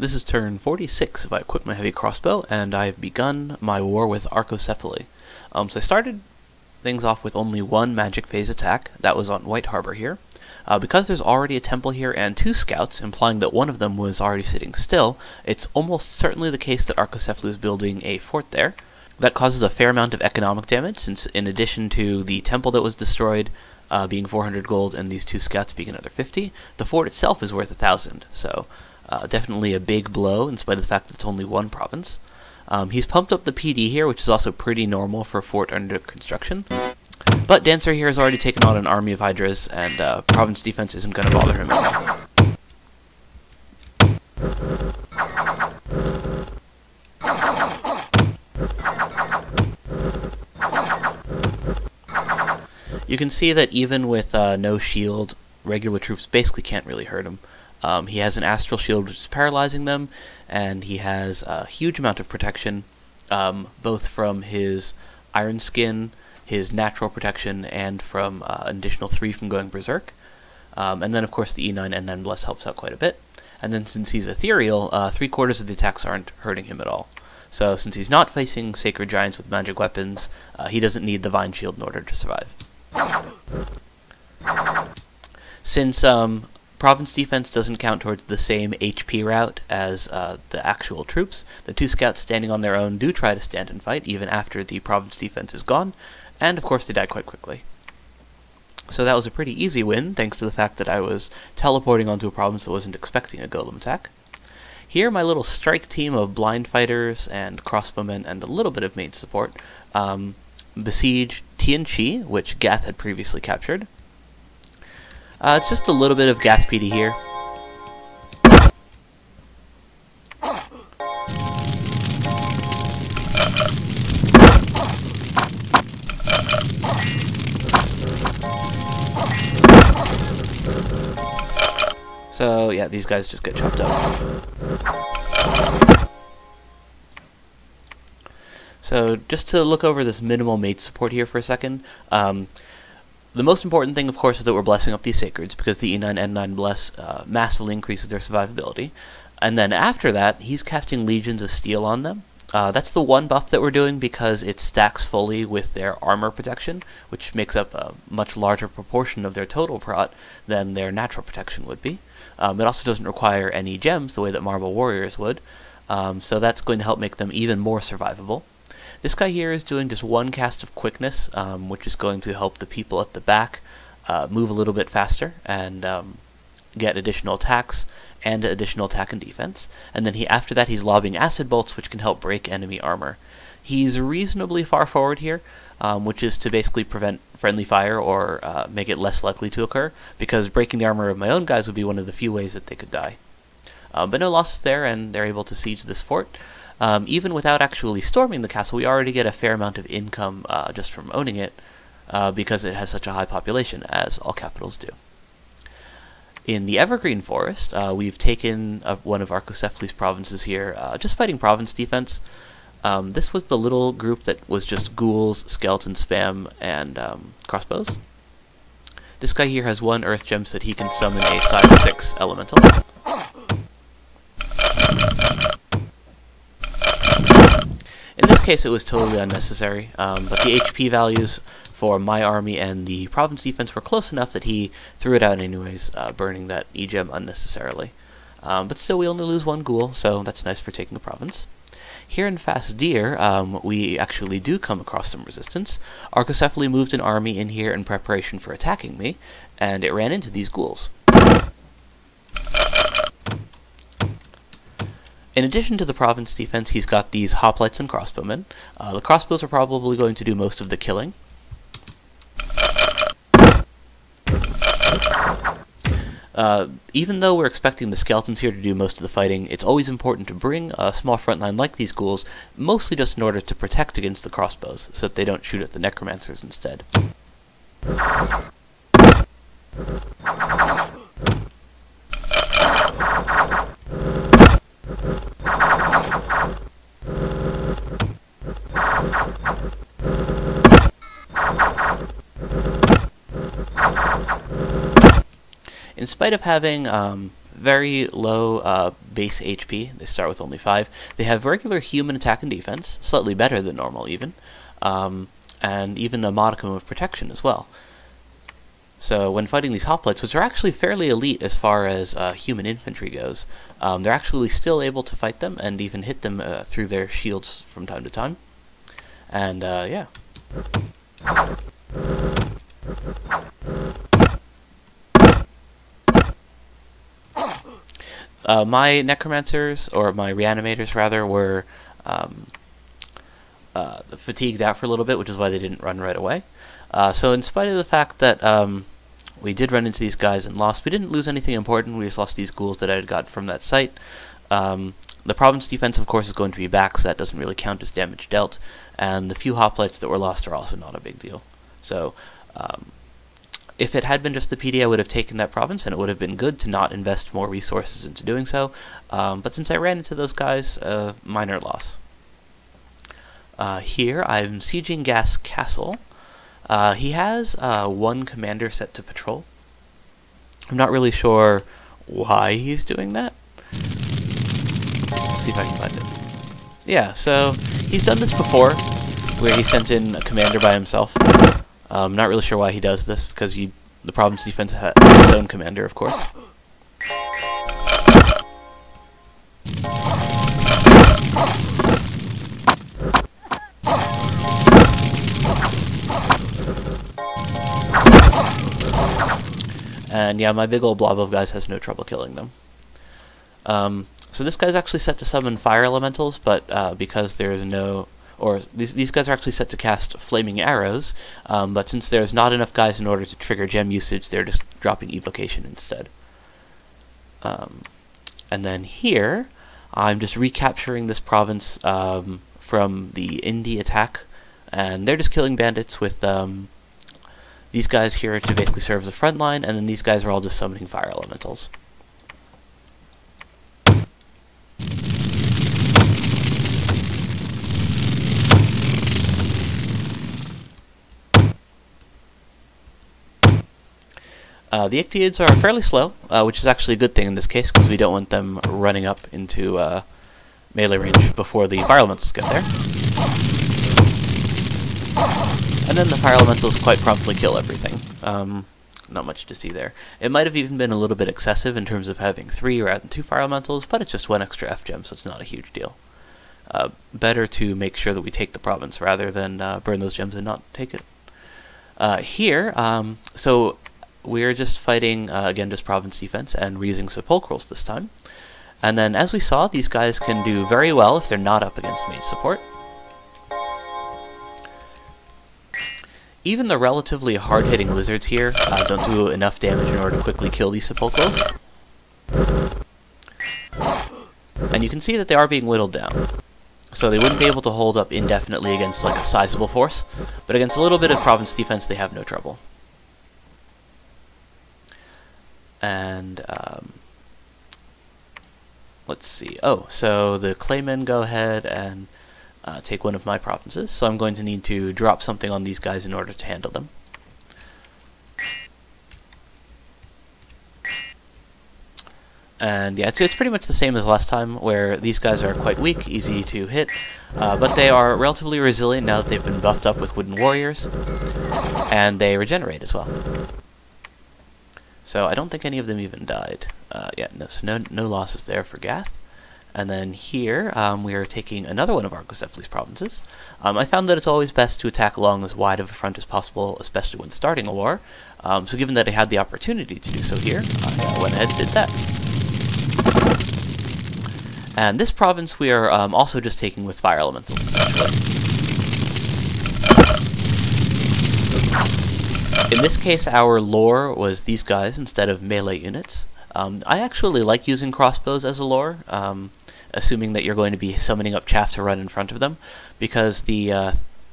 This is turn 46 if Ekwipt my heavy crossbow, and I have begun my war with Arcoscephale. Um, so I started things off with only one magic phase attack, that was on White Harbor here. Uh, because there's already a temple here and two scouts, implying that one of them was already sitting still, it's almost certainly the case that Arcoscephale is building a fort there. That causes a fair amount of economic damage, since in addition to the temple that was destroyed uh, being 400 gold and these two scouts being another 50, the fort itself is worth a 1,000, so uh, definitely a big blow in spite of the fact that it's only one province. Um, he's pumped up the PD here, which is also pretty normal for a fort under construction. But Dancer here has already taken on an army of Hydras, and uh, province defense isn't going to bother him all. You can see that even with uh, no shield, regular troops basically can't really hurt him. Um, he has an astral shield which is paralyzing them, and he has a huge amount of protection, um, both from his iron skin, his natural protection, and from uh, an additional 3 from going berserk. Um, and then, of course, the E9 N9 Bless helps out quite a bit. And then, since he's ethereal, uh, three quarters of the attacks aren't hurting him at all. So, since he's not facing sacred giants with magic weapons, uh, he doesn't need the Vine Shield in order to survive. Since um, Province defense doesn't count towards the same HP route as uh, the actual troops, the two scouts standing on their own do try to stand and fight even after the Province defense is gone, and of course they die quite quickly. So that was a pretty easy win, thanks to the fact that I was teleporting onto a province that wasn't expecting a golem attack. Here, my little strike team of blind fighters and crossbowmen and a little bit of mage support um, besiege Tianchi, which Gath had previously captured. Uh, it's just a little bit of Gath PD here. So yeah, these guys just get chopped up. So just to look over this minimal mage support here for a second, um, the most important thing, of course, is that we're blessing up these sacreds, because the E9 N9 Bless uh, massively increases their survivability. And then after that, he's casting Legions of Steel on them. Uh, that's the one buff that we're doing because it stacks fully with their armor protection, which makes up a much larger proportion of their total prot than their natural protection would be. Um, it also doesn't require any gems the way that Marble Warriors would, um, so that's going to help make them even more survivable. This guy here is doing just one cast of quickness, um, which is going to help the people at the back uh, move a little bit faster and um, get additional attacks and additional attack and defense. And then he after that he's lobbing acid bolts, which can help break enemy armor. He's reasonably far forward here, um, which is to basically prevent friendly fire or uh, make it less likely to occur, because breaking the armor of my own guys would be one of the few ways that they could die. Um, but no losses there, and they're able to siege this fort. Um, even without actually storming the castle, we already get a fair amount of income uh, just from owning it, uh, because it has such a high population, as all capitals do. In the Evergreen Forest, uh, we've taken uh, one of Arcoscephale's provinces here, uh, just fighting province defense. Um, this was the little group that was just ghouls, skeleton spam, and um, crossbows. This guy here has one earth gem so that he can summon a size 6 elemental. In this case, it was totally unnecessary, um, but the HP values for my army and the province defense were close enough that he threw it out anyways, uh, burning that E-gem unnecessarily. Um, but still, we only lose one ghoul, so that's nice for taking a province. Here in Fasdir, um, we actually do come across some resistance. Arcoscephale moved an army in here in preparation for attacking me, and it ran into these ghouls. In addition to the province defense, he's got these hoplites and crossbowmen. Uh, the crossbows are probably going to do most of the killing. Uh, even though we're expecting the skeletons here to do most of the fighting, it's always important to bring a small front line like these ghouls, mostly just in order to protect against the crossbows, so that they don't shoot at the necromancers instead. In spite of having um, very low uh, base HP. They start with only 5. They have regular human attack and defense, slightly better than normal even, um, and even a modicum of protection as well. So when fighting these hoplites, which are actually fairly elite as far as uh, human infantry goes, um, they're actually still able to fight them and even hit them uh, through their shields from time to time. And uh, yeah. Uh, my necromancers, or my reanimators rather, were um, uh, fatigued out for a little bit, which is why they didn't run right away. Uh, so in spite of the fact that um, we did run into these guys and lost, we didn't lose anything important. We just lost these ghouls that I had got from that site. Um, the province defense, of course, is going to be back, so that doesn't really count as damage dealt. And the few hoplites that were lost are also not a big deal. So um, if it had been just the PD, I would have taken that province, and it would have been good to not invest more resources into doing so. Um, but since I ran into those guys, uh, minor loss. Uh, here, I'm sieging Gas Castle. Uh, he has uh, one commander set to patrol. I'm not really sure why he's doing that. Let's see if I can find it. Yeah, so he's done this before, where he sent in a commander by himself. I'm um, not really sure why he does this, because you, the province defense has its own commander, of course. And yeah, my big old blob of guys has no trouble killing them. Um, so this guy's actually set to summon fire elementals, but uh, because there's no or these, these guys are actually set to cast flaming arrows, um, but since there's not enough guys in order to trigger gem usage, they're just dropping evocation instead. Um, and then here, I'm just recapturing this province um, from the Indie attack, and they're just killing bandits with um, these guys here to basically serve as a front line, and then these guys are all just summoning fire elementals. Uh, the Ictiids are fairly slow, uh, which is actually a good thing in this case, because we don't want them running up into uh, melee range before the Fire Elementals get there. And then the Fire Elementals quite promptly kill everything. Um, not much to see there. It might have even been a little bit excessive in terms of having three rather than two Fire Elementals, but it's just one extra F-gem, so it's not a huge deal. Uh, better to make sure that we take the province rather than uh, burn those gems and not take it. Uh, here, um, so we're just fighting, uh, again, just province defense, and we're using sepulchrals this time. And then, as we saw, these guys can do very well if they're not up against mage support. Even the relatively hard-hitting lizards here uh, don't do enough damage in order to quickly kill these sepulchrals. And you can see that they are being whittled down. So they wouldn't be able to hold up indefinitely against like a sizable force, but against a little bit of province defense they have no trouble. And um, let's see. Oh, so the claymen go ahead and uh, take one of my provinces, so I'm going to need to drop something on these guys in order to handle them. And yeah, it's, it's pretty much the same as last time, where these guys are quite weak, easy to hit, uh, but they are relatively resilient now that they've been buffed up with wooden warriors, and they regenerate as well. So I don't think any of them even died. Uh, yeah, no, so no, no losses there for Gath. And then here, um, we are taking another one of Arcoscephale's provinces. Um, I found that it's always best to attack along as wide of a front as possible, especially when starting a war. Um, so given that I had the opportunity to do so here, I went ahead and did that. And this province we are um, also just taking with fire elementals, essentially. In this case, our lore was these guys instead of melee units. Um, I actually like using crossbows as a lore, um, assuming that you're going to be summoning up chaff to run in front of them, because the uh,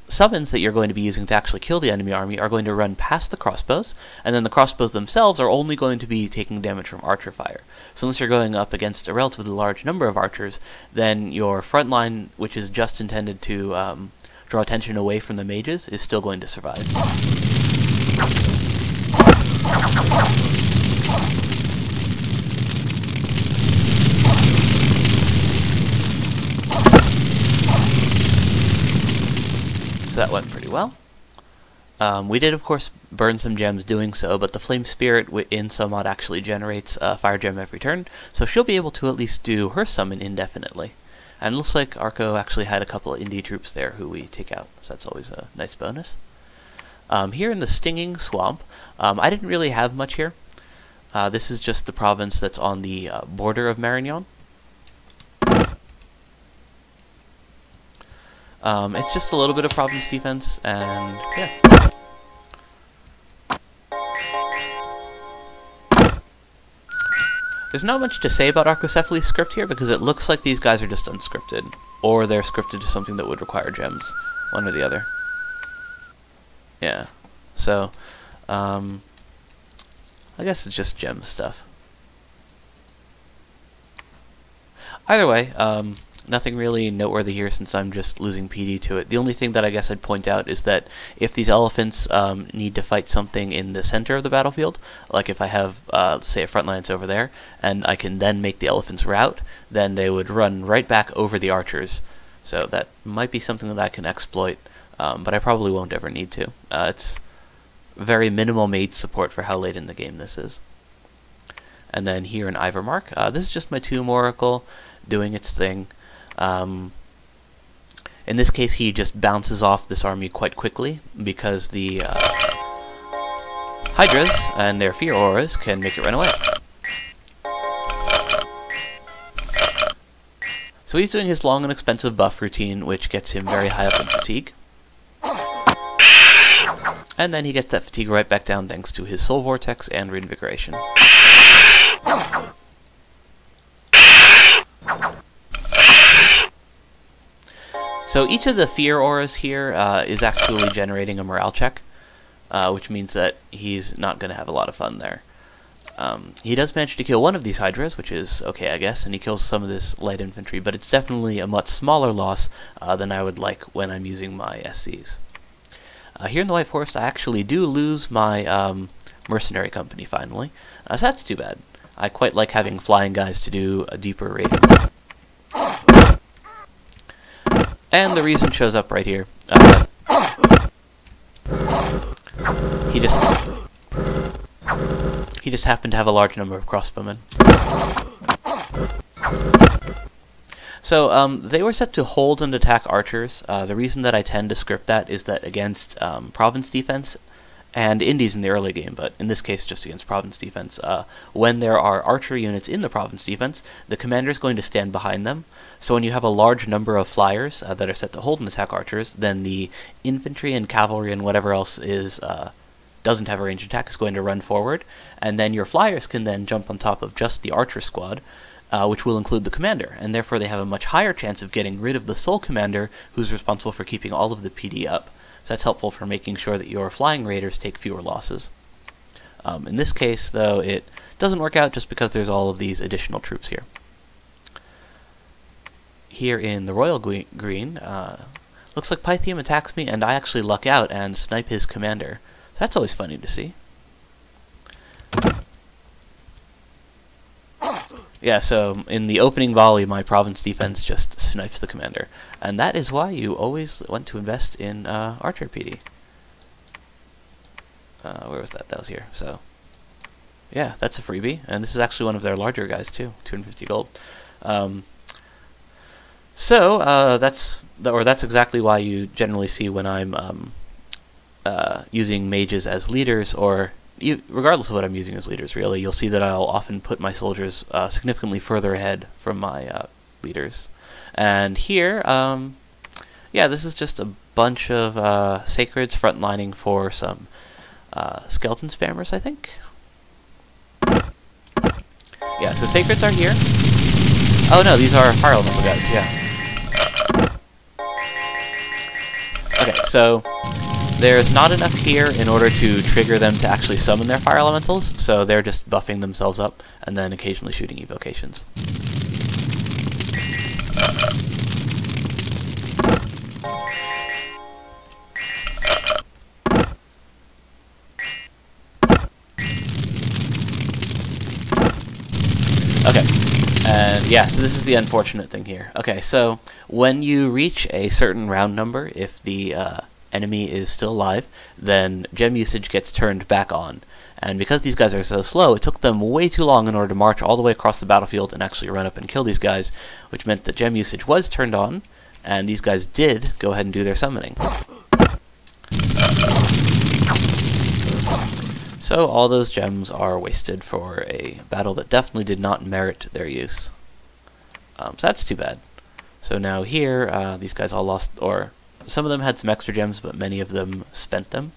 summons that you're going to be using to actually kill the enemy army are going to run past the crossbows, and then the crossbows themselves are only going to be taking damage from archer fire. So unless you're going up against a relatively large number of archers, then your front line, which is just intended to um, draw attention away from the mages, is still going to survive. So that went pretty well. Um, we did, of course, burn some gems doing so, but the Flame Spirit in Summod actually generates a Fire Gem every turn, so she'll be able to at least do her summon indefinitely. And it looks like Arco actually had a couple of indie troops there who we take out, so that's always a nice bonus. Um, here in the Stinging Swamp, um, I didn't really have much here. Uh, this is just the province that's on the uh, border of Marignon. Um, it's just a little bit of province defense, and yeah. There's not much to say about Arcoscephale's script here, because it looks like these guys are just unscripted. Or they're scripted to something that would require gems. One or the other. Yeah. So, um, I guess it's just gem stuff. Either way, um, nothing really noteworthy here since I'm just losing PD to it. The only thing that I guess I'd point out is that if these elephants um, need to fight something in the center of the battlefield, like if I have, uh, say, a front lines over there, and I can then make the elephants route, then they would run right back over the archers. So that might be something that I can exploit, um, but I probably won't ever need to. Uh, it's very minimal mage support for how late in the game this is. And then here in Ivermark, uh, this is just my Tomb Oracle doing its thing. Um, in this case, he just bounces off this army quite quickly because the uh, Hydras and their fear auras can make it run away. So he's doing his long and expensive buff routine, which gets him very high up in fatigue. And then he gets that fatigue right back down thanks to his Soul Vortex and Reinvigoration. So each of the fear auras here uh, is actually generating a morale check, uh, which means that he's not going to have a lot of fun there. Um, he does manage to kill one of these Hydras, which is okay, I guess, and he kills some of this light infantry, but it's definitely a much smaller loss uh, than I would like when I'm using my SCs. Uh, here in the White Forest, I actually do lose my um, mercenary company, finally, uh, so that's too bad. I quite like having flying guys to do a deeper raiding. And the reason shows up right here. Uh, he just he just happened to have a large number of crossbowmen. So um, they were set to hold and attack archers. Uh, the reason that I tend to script that is that against um, province defense, and indies in the early game, but in this case just against province defense. Uh, when there are archer units in the province defense, the commander is going to stand behind them. So when you have a large number of flyers uh, that are set to hold and attack archers, then the infantry and cavalry and whatever else is uh, doesn't have a ranged attack is going to run forward, and then your flyers can then jump on top of just the archer squad. Uh, which will include the commander, and therefore they have a much higher chance of getting rid of the sole commander who's responsible for keeping all of the PD up. So that's helpful for making sure that your flying raiders take fewer losses. Um, in this case, though, it doesn't work out just because there's all of these additional troops here. Here in the Royal Green, uh, looks like Pythium attacks me, and I actually luck out and snipe his commander. So that's always funny to see. Yeah, so in the opening volley, my province defense just snipes the commander. And that is why you always want to invest in uh, Archer PD. Uh, where was that? That was here. So, yeah, that's a freebie. And this is actually one of their larger guys, too. 250 gold. Um, so, uh, that's, or that's exactly why you generally see when I'm um, uh, using mages as leaders, or you, regardless of what I'm using as leaders, really, you'll see that I'll often put my soldiers uh, significantly further ahead from my uh, leaders. And here, um, yeah, this is just a bunch of uh, sacreds frontlining for some uh, skeleton spammers, I think. Yeah, so sacreds are here. Oh no, these are fire elemental guys, yeah. Okay, so there's not enough here in order to trigger them to actually summon their fire elementals, so they're just buffing themselves up and then occasionally shooting evocations. Okay, and yeah, so this is the unfortunate thing here. Okay, so when you reach a certain round number, if the uh, enemy is still alive, then gem usage gets turned back on. And because these guys are so slow, it took them way too long in order to march all the way across the battlefield and actually run up and kill these guys, which meant that gem usage was turned on, and these guys did go ahead and do their summoning. So all those gems are wasted for a battle that definitely did not merit their use. Um, so that's too bad. So now here, uh, these guys all lost, or some of them had some extra gems, but many of them spent them.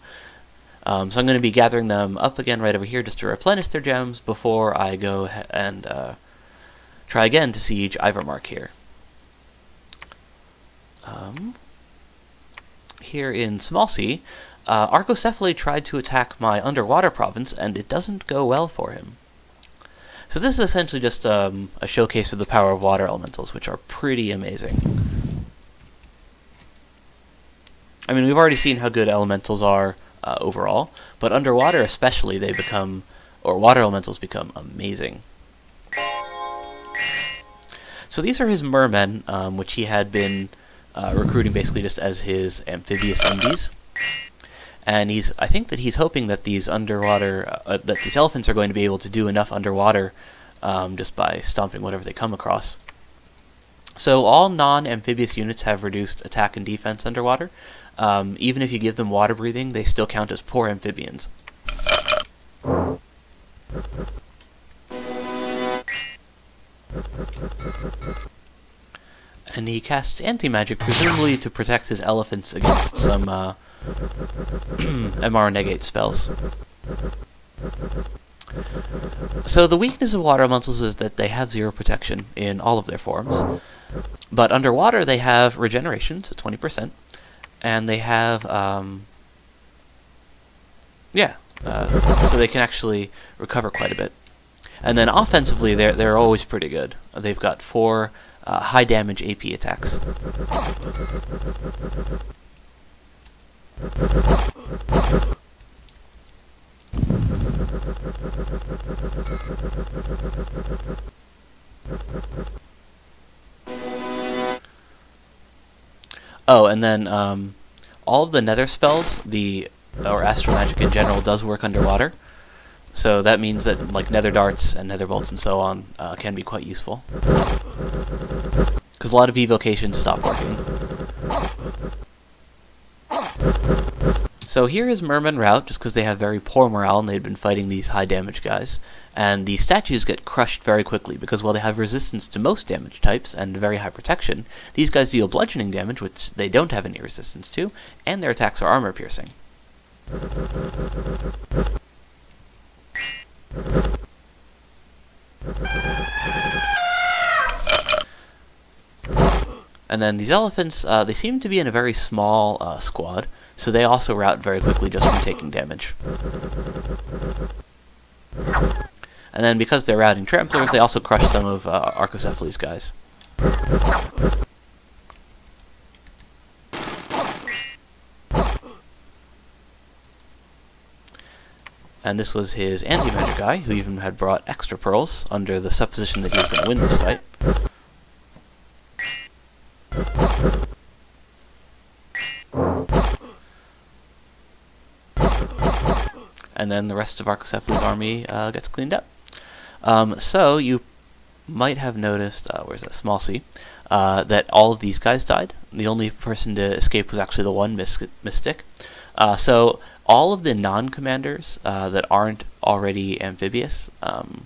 Um, so I'm going to be gathering them up again right over here just to replenish their gems before I go and uh, try again to siege Ivermark here. Um, here in Small Sea, uh, tried to attack my underwater province, and it doesn't go well for him. So this is essentially just um, a showcase of the power of water elementals, which are pretty amazing. I mean, we've already seen how good elementals are uh, overall, but underwater especially, they become, or water elementals become amazing. So these are his mermen, um, which he had been uh, recruiting basically just as his amphibious MDs. And he's, I think that he's hoping that these underwater, uh, uh, that these elephants are going to be able to do enough underwater um, just by stomping whatever they come across. So all non-amphibious units have reduced attack and defense underwater. Um, even if you give them water breathing, they still count as poor amphibians. and he casts anti-magic, presumably to protect his elephants against some uh, MR negate spells. So the weakness of water elementals is that they have zero protection in all of their forms. But underwater they have regeneration to 20%, and they have, um, yeah, uh, so they can actually recover quite a bit. And then offensively, they're, they're always pretty good. They've got four uh, high damage AP attacks. Oh, and then um, all of the nether spells, the or astral magic in general, does work underwater. So that means that like nether darts and nether bolts and so on uh, can be quite useful. Because a lot of evocations stop working. So here is Merman Rout, just because they have very poor morale and they've been fighting these high damage guys. And the statues get crushed very quickly, because while they have resistance to most damage types and very high protection, these guys deal bludgeoning damage, which they don't have any resistance to, and their attacks are armor piercing. And then these elephants, uh, they seem to be in a very small uh, squad, so they also rout very quickly just from taking damage. And then because they're routing tramplers, they also crush some of uh, guys. And this was his anti-magic guy, who even had brought extra pearls under the supposition that he was going to win this fight. And then the rest of Arcoscephale's army uh, gets cleaned up. Um, so you might have noticed, uh, where's that, Small Sea, uh, that all of these guys died. The only person to escape was actually the one Mystic. Uh, so all of the non-commanders uh, that aren't already amphibious, um,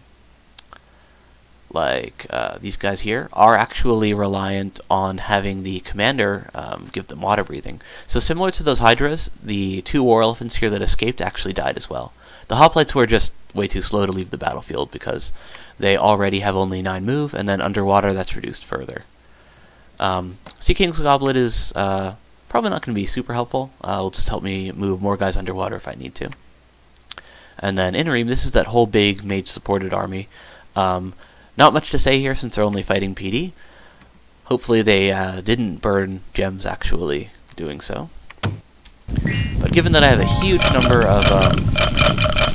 like uh, these guys here, are actually reliant on having the commander um, give them water breathing. So similar to those hydras, the two war elephants here that escaped actually died as well. The hoplites were just way too slow to leave the battlefield because they already have only 9 move, and then underwater that's reduced further. Um, sea King's Goblet is uh, probably not going to be super helpful. Uh, it'll just help me move more guys underwater if I need to. And then Inarim, this is that whole big mage-supported army. Um, not much to say here since they're only fighting PD. Hopefully they uh, didn't burn gems actually doing so. But given that I have a huge number of um,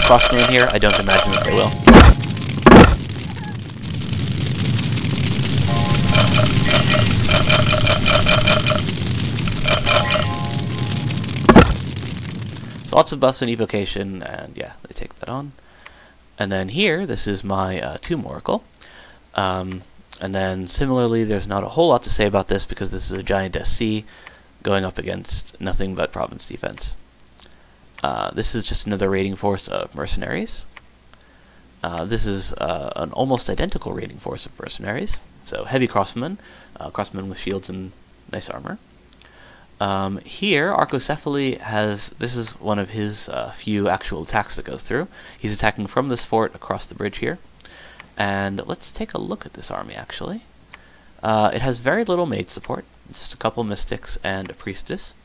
crossmen here, I don't imagine that they will. So lots of buffs and evocation, and yeah, they take that on. And then here, this is my uh, Tomb Oracle. Um, and then similarly, there's not a whole lot to say about this because this is a giant SC going up against nothing but province defense. Uh, this is just another raiding force of mercenaries. Uh, this is uh, an almost identical raiding force of mercenaries. So heavy crossbowmen, uh, crossbowmen with shields and nice armor. Um, here, Arcoscephale has, this is one of his uh, few actual attacks that goes through. He's attacking from this fort across the bridge here. And let's take a look at this army, actually. Uh, it has very little mage support, just a couple mystics and a priestess.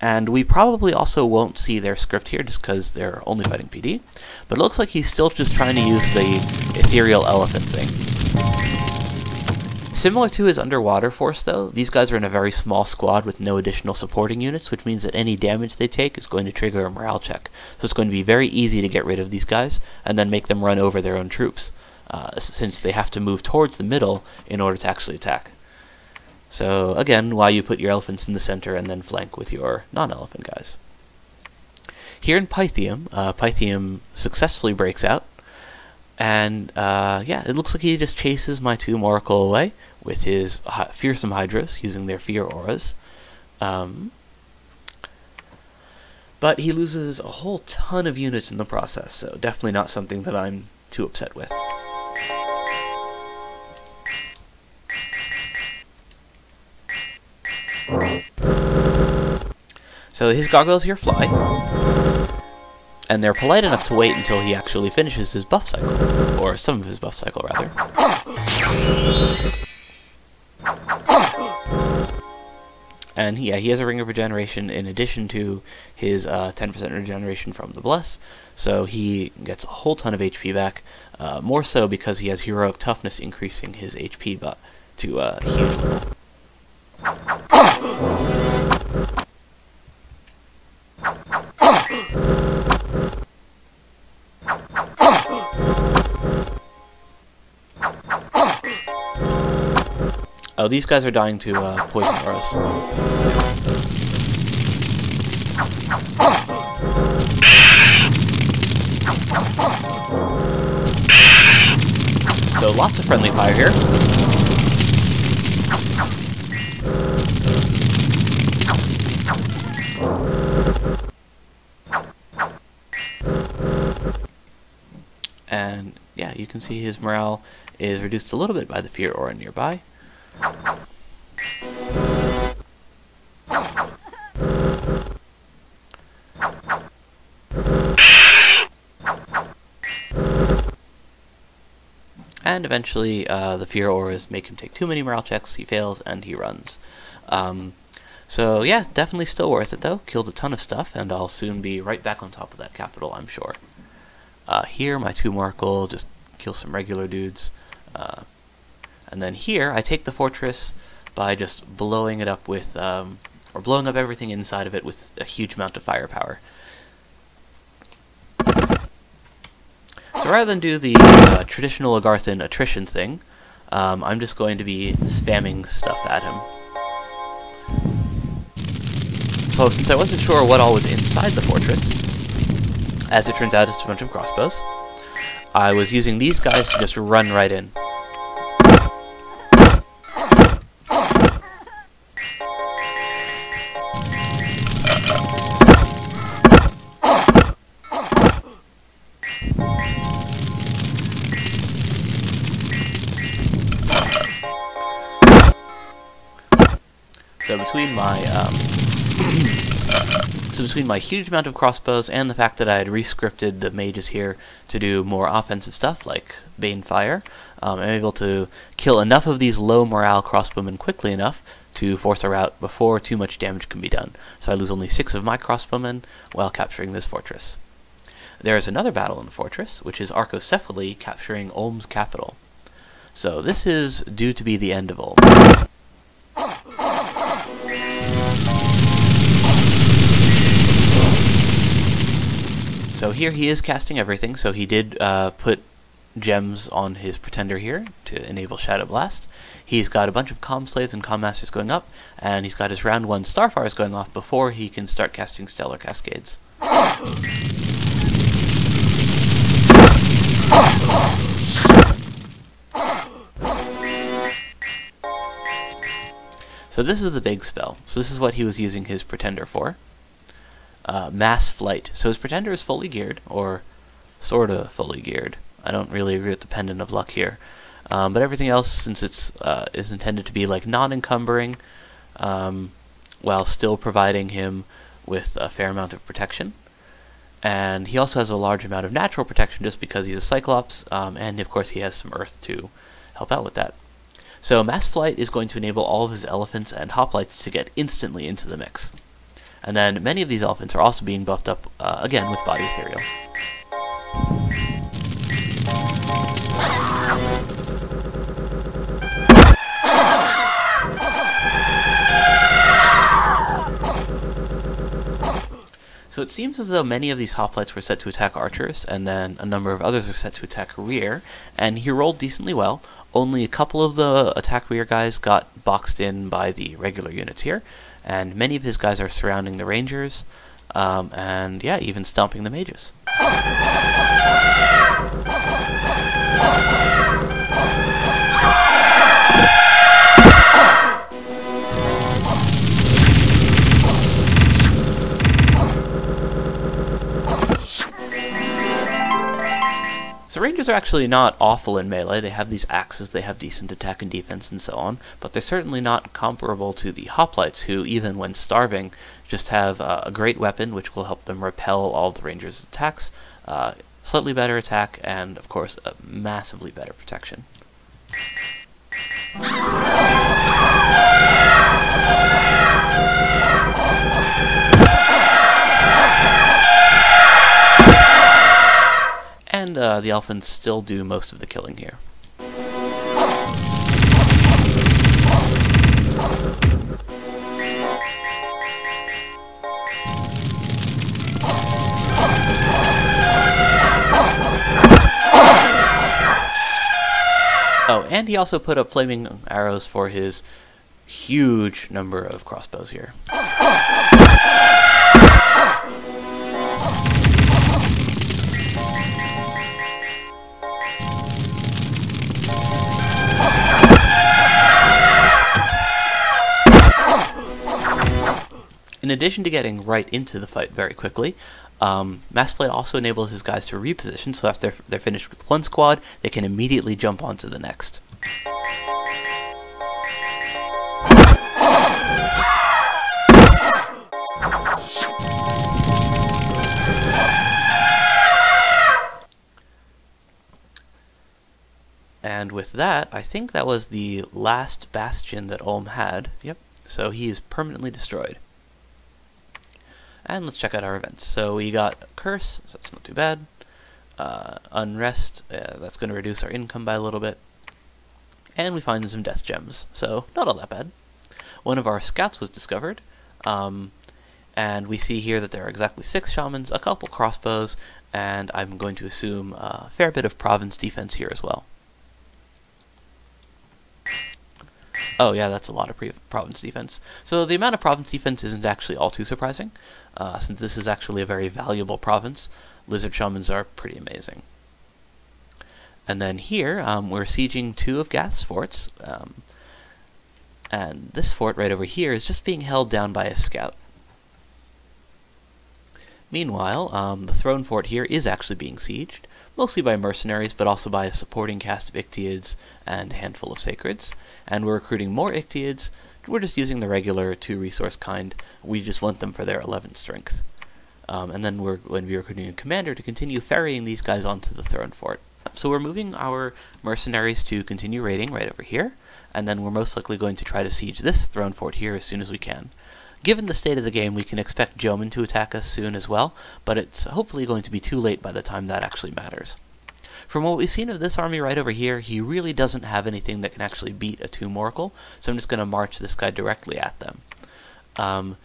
And we probably also won't see their script here just because they're only fighting PD. But it looks like he's still just trying to use the ethereal elephant thing. Similar to his underwater force, though, these guys are in a very small squad with no additional supporting units, which means that any damage they take is going to trigger a morale check. So it's going to be very easy to get rid of these guys and then make them run over their own troops, uh, since they have to move towards the middle in order to actually attack. So again, why you put your elephants in the center and then flank with your non-elephant guys. Here in Pythium, uh, Pythium successfully breaks out, and uh, yeah, it looks like he just chases my Tomb Oracle away with his fearsome Hydras using their fear auras. Um, but he loses a whole ton of units in the process, so definitely not something that I'm too upset with. So his gargoyles here fly, and they're polite enough to wait until he actually finishes his buff cycle, or some of his buff cycle, rather. And yeah, he has a Ring of Regeneration in addition to his 10% uh, regeneration from the Bless, so he gets a whole ton of HP back, uh, more so because he has Heroic Toughness increasing his HP but to a huge level. Oh, these guys are dying to uh, poison auras. So lots of friendly fire here. And yeah, you can see his morale is reduced a little bit by the fear aura nearby. And eventually, uh, the Fear Auras make him take too many morale checks, he fails, and he runs. Um, so yeah, definitely still worth it though. Killed a ton of stuff, and I'll soon be right back on top of that capital, I'm sure. Uh, here, my Tomb Oracle, just kill some regular dudes. Uh, and then here, I take the fortress by just blowing it up with, um, or blowing up everything inside of it with a huge amount of firepower. So rather than do the uh, traditional Agarthan attrition thing, um, I'm just going to be spamming stuff at him. So since I wasn't sure what all was inside the fortress, as it turns out it's a bunch of crossbows, I was using these guys to just run right in. So between my huge amount of crossbows and the fact that I had rescripted the mages here to do more offensive stuff like Bane Fire, um, I'm able to kill enough of these low morale crossbowmen quickly enough to force a rout before too much damage can be done. So I lose only six of my crossbowmen while capturing this fortress. There is another battle in the fortress, which is Arcoscephale capturing Ulm's capital. So this is due to be the end of Ulm. So here he is casting everything, so he did uh, put gems on his Pretender here to enable Shadow Blast. He's got a bunch of Com Slaves and Com Masters going up, and he's got his round 1 Starfires going off before he can start casting Stellar Cascades. So this is the big spell. So this is what he was using his Pretender for. Uh, mass Flight. So his Pretender is fully geared, or sort of fully geared. I don't really agree with the Pendant of Luck here. Um, but everything else, since it's uh, is intended to be like non-encumbering, um, while still providing him with a fair amount of protection. And he also has a large amount of natural protection just because he's a Cyclops, um, and of course he has some Earth to help out with that. So Mass Flight is going to enable all of his elephants and hoplites to get instantly into the mix. And then many of these elephants are also being buffed up, uh, again, with Body Ethereal. So it seems as though many of these hoplites were set to attack archers, and then a number of others were set to attack rear, and he rolled decently well. Only a couple of the attack rear guys got boxed in by the regular units here, and many of his guys are surrounding the rangers, um, and yeah, even stomping the mages. So Rangers are actually not awful in melee. They have these axes, they have decent attack and defense and so on, but they're certainly not comparable to the Hoplites, who, even when starving, just have uh, a great weapon which will help them repel all the Rangers' attacks, uh, slightly better attack, and, of course, massively better protection. And uh, the elephants still do most of the killing here. Oh, and he also put up flaming arrows for his huge number of crossbows here. In addition to getting right into the fight very quickly, um, Mass Flight also enables his guys to reposition, so after they're finished with one squad, they can immediately jump onto the next. And with that, I think that was the last bastion that Ulm had. Yep, so he is permanently destroyed. And let's check out our events. So we got Curse, so that's not too bad. Uh, unrest, uh, that's going to reduce our income by a little bit. And we find some Death Gems, so not all that bad. One of our scouts was discovered, um, and we see here that there are exactly six shamans, a couple crossbows, and I'm going to assume a fair bit of province defense here as well. Oh yeah, that's a lot of province defense. So the amount of province defense isn't actually all too surprising, uh, since this is actually a very valuable province. Lizard Shamans are pretty amazing. And then here, um, we're sieging two of Gath's forts, um, and this fort right over here is just being held down by a scout. Meanwhile, um, the throne fort here is actually being sieged, mostly by mercenaries, but also by a supporting cast of Ictiids and a handful of Sacreds. And we're recruiting more Ictiids. We're just using the regular two resource kind. We just want them for their 11 strength. Um, and then we're going to be recruiting a commander to continue ferrying these guys onto the throne fort. So we're moving our mercenaries to continue raiding right over here, and then we're most likely going to try to siege this throne fort here as soon as we can. Given the state of the game, we can expect Jomon to attack us soon as well, but it's hopefully going to be too late by the time that actually matters. From what we've seen of this army right over here, he really doesn't have anything that can actually beat a Tomb Oracle, so I'm just going to march this guy directly at them. Um,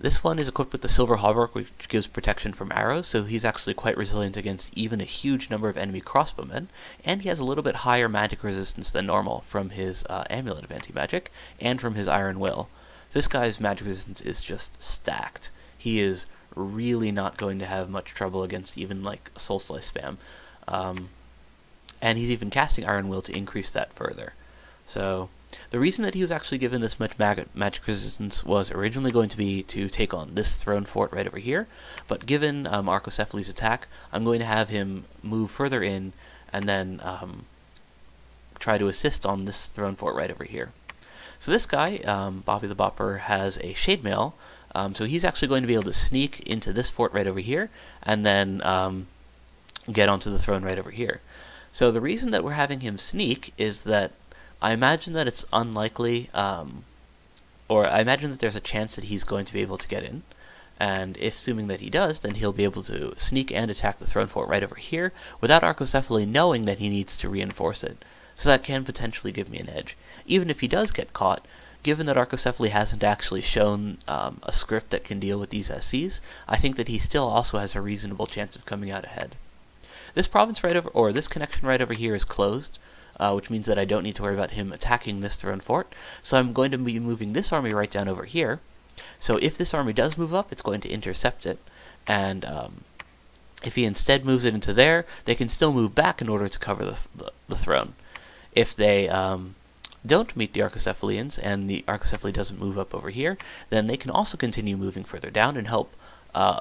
This one is equipped with the Silver Hauberk, which gives protection from arrows, so he's actually quite resilient against even a huge number of enemy crossbowmen, and he has a little bit higher magic resistance than normal from his uh, Amulet of Anti-Magic, and from his Iron Will. This guy's magic resistance is just stacked. He is really not going to have much trouble against even like a Soul Slice spam. Um, and he's even casting Iron Will to increase that further. So the reason that he was actually given this much mag magic resistance was originally going to be to take on this throne fort right over here, but given um, Arcoscephale's attack, I'm going to have him move further in and then um, try to assist on this throne fort right over here. So this guy, um, Bobby the Bopper, has a Shade Mail, um, so he's actually going to be able to sneak into this fort right over here, and then um, get onto the throne right over here. So the reason that we're having him sneak is that I imagine that it's unlikely, um, or I imagine that there's a chance that he's going to be able to get in. And if assuming that he does, then he'll be able to sneak and attack the throne fort right over here without Arcoscephale knowing that he needs to reinforce it. So that can potentially give me an edge. Even if he does get caught, given that Arcoscephale hasn't actually shown um, a script that can deal with these SCs, I think that he still also has a reasonable chance of coming out ahead. This province right over, or this connection right over here is closed, uh, which means that I don't need to worry about him attacking this throne fort. So I'm going to be moving this army right down over here. So if this army does move up, it's going to intercept it, and um, if he instead moves it into there, they can still move back in order to cover the, the, the throne. If they um, don't meet the Arcocephalians, and the Arcoscephale doesn't move up over here, then they can also continue moving further down and help uh,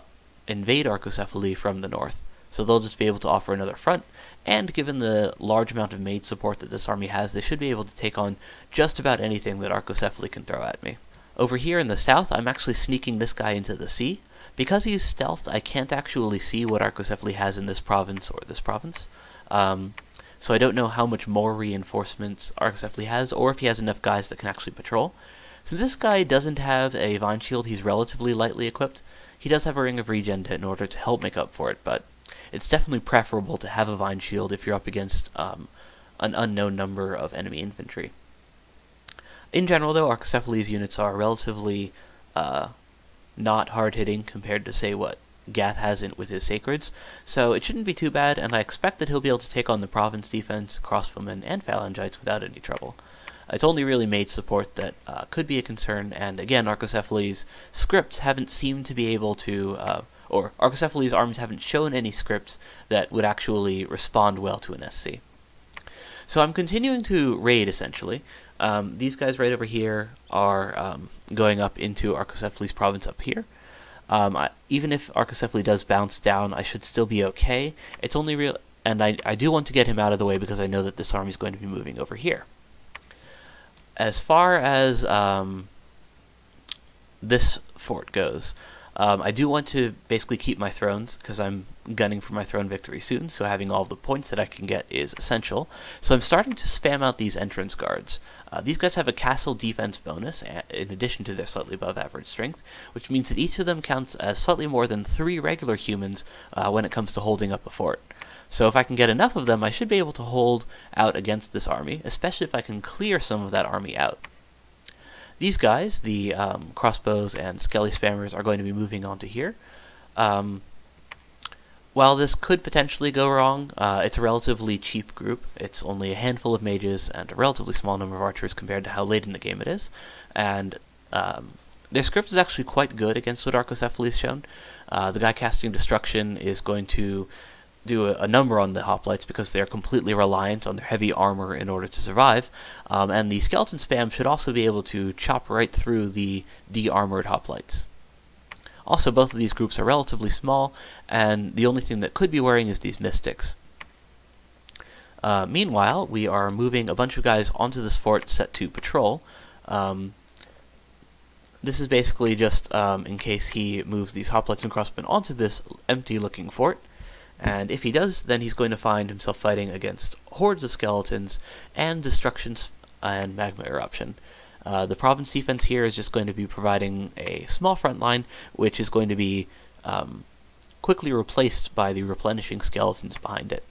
invade Arcoscephale from the north. So they'll just be able to offer another front, and given the large amount of mage support that this army has, they should be able to take on just about anything that Arcoscephale can throw at me. Over here in the south, I'm actually sneaking this guy into the sea. Because he's stealthed, I can't actually see what Arcoscephale has in this province or this province. Um, so I don't know how much more reinforcements Arcoscephale has, or if he has enough guys that can actually patrol. Since this guy doesn't have a Vine Shield, he's relatively lightly equipped. He does have a Ring of Regen in order to help make up for it, but it's definitely preferable to have a Vine Shield if you're up against um, an unknown number of enemy infantry. In general, though, Arcoscephale's units are relatively uh, not hard-hitting compared to, say, what Gath hasn't with his Sacreds, so it shouldn't be too bad, and I expect that he'll be able to take on the Province defense, Crossbowmen, and Phalangites without any trouble. It's only really mage support that uh, could be a concern, and again, Arcoscephale's scripts haven't seemed to be able to uh, or Arcoscephale's armies haven't shown any scripts that would actually respond well to an SC. So I'm continuing to raid, essentially. Um, these guys right over here are um, going up into Arcoscephale's province up here. Um, I, even if Arcoscephale does bounce down, I should still be okay. It's only real, and I, I do want to get him out of the way because I know that this army is going to be moving over here. As far as um, this fort goes, um, I do want to basically keep my thrones because I'm gunning for my throne victory soon, so having all the points that I can get is essential. So I'm starting to spam out these entrance guards. Uh, these guys have a castle defense bonus in addition to their slightly above average strength, which means that each of them counts as slightly more than three regular humans uh, when it comes to holding up a fort. So if I can get enough of them, I should be able to hold out against this army, especially if I can clear some of that army out. These guys, the um, crossbows and skelly spammers, are going to be moving on to here. Um, while this could potentially go wrong, uh, it's a relatively cheap group. It's only a handful of mages and a relatively small number of archers compared to how late in the game it is. And um, their script is actually quite good against what Arcoscephale has shown. Uh, the guy casting Destruction is going to do a, a, number on the hoplites because they're completely reliant on their heavy armor in order to survive. Um, and the skeleton spam should also be able to chop right through the de-armored hoplites. Also, both of these groups are relatively small, and the only thing that could be worrying is these mystics. Uh, meanwhile, we are moving a bunch of guys onto this fort set to patrol. Um, this is basically just um, in case he moves these hoplites and crossbowmen onto this empty-looking fort. And if he does, then he's going to find himself fighting against hordes of skeletons and destructions and magma eruption. Uh, the province defense here is just going to be providing a small front line, which is going to be um, quickly replaced by the replenishing skeletons behind it.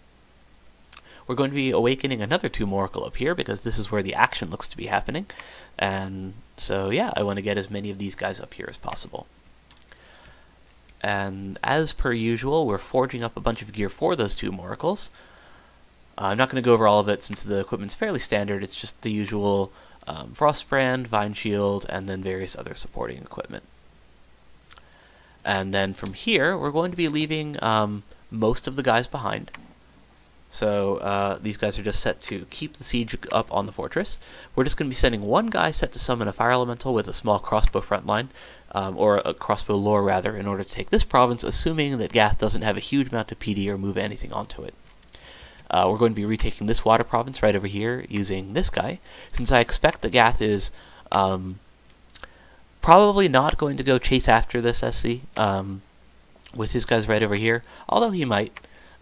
We're going to be awakening another Tomb Oracle up here because this is where the action looks to be happening. And so yeah, I want to get as many of these guys up here as possible. And as per usual, we're forging up a bunch of gear for those two Moracles. Uh, I'm not going to go over all of it since the equipment's fairly standard. It's just the usual um, Frostbrand, Vine Shield, and then various other supporting equipment. And then from here, we're going to be leaving um, most of the guys behind. So uh, these guys are just set to keep the siege up on the fortress. We're just going to be sending one guy set to summon a fire elemental with a small crossbow front line, um, or a crossbow lore rather, in order to take this province, assuming that Gath doesn't have a huge amount of PD or move anything onto it. Uh, we're going to be retaking this water province right over here using this guy, since I expect that Gath is um, probably not going to go chase after this SC um, with his guys right over here, although he might.